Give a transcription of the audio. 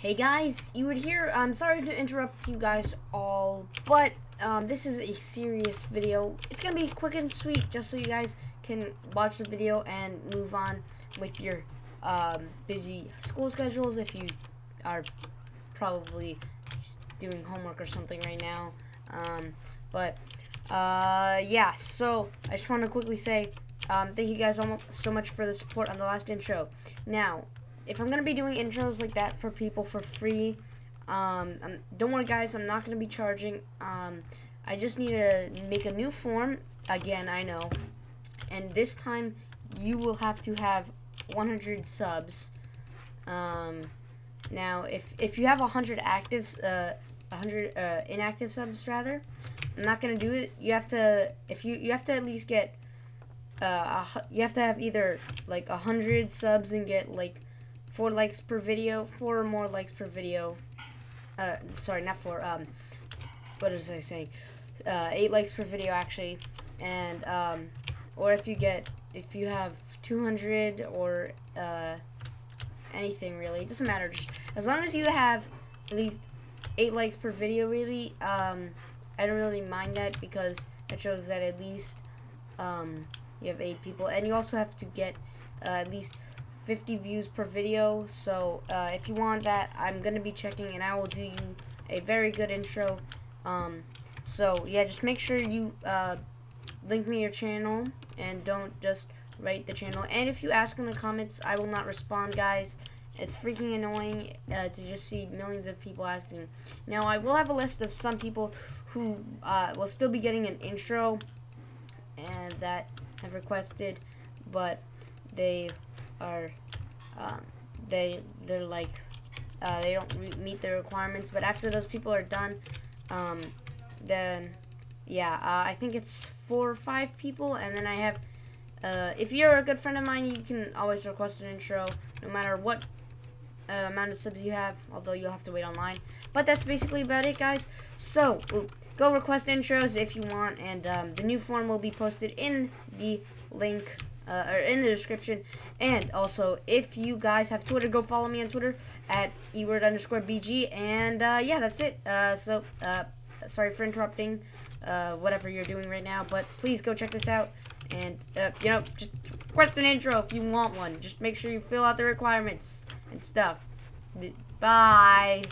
Hey guys, you would hear, I'm sorry to interrupt you guys all, but um, this is a serious video. It's going to be quick and sweet just so you guys can watch the video and move on with your um, busy school schedules if you are probably doing homework or something right now. Um, but uh, yeah, so I just want to quickly say um, thank you guys so much for the support on the last intro. Now, if I'm going to be doing intros like that for people for free, um, don't worry guys, I'm not going to be charging. Um, I just need to make a new form. Again, I know. And this time, you will have to have 100 subs. Um, now, if, if you have 100 actives, uh, 100 uh, inactive subs rather, I'm not gonna do it. You have to if you you have to at least get uh you have to have either like a hundred subs and get like four likes per video, four or more likes per video. Uh, sorry, not four. Um, what was I saying? Uh, eight likes per video actually, and um, or if you get if you have 200 or uh, anything really, it doesn't matter. Just as long as you have at least eight likes per video, really. Um, I don't really mind that because it shows that at least um, you have eight people, and you also have to get uh, at least 50 views per video. So uh, if you want that, I'm going to be checking and I will do you a very good intro. Um, so yeah, just make sure you uh, link me your channel and don't just write the channel. And if you ask in the comments, I will not respond, guys. It's freaking annoying uh, to just see millions of people asking. Now, I will have a list of some people who uh, will still be getting an intro and that have requested, but they are um, they they're like uh, they don't meet the requirements. But after those people are done, um, then yeah, uh, I think it's four or five people, and then I have. Uh, if you're a good friend of mine, you can always request an intro, no matter what uh, amount of subs you have, although you'll have to wait online. But that's basically about it, guys. So, go request intros if you want, and um, the new form will be posted in the link uh, or in the description. And also, if you guys have Twitter, go follow me on Twitter at eword underscore bg. And uh, yeah, that's it. Uh, so uh, sorry for interrupting uh, whatever you're doing right now, but please go check this out. And uh, you know, just request an intro if you want one. Just make sure you fill out the requirements and stuff. Bye.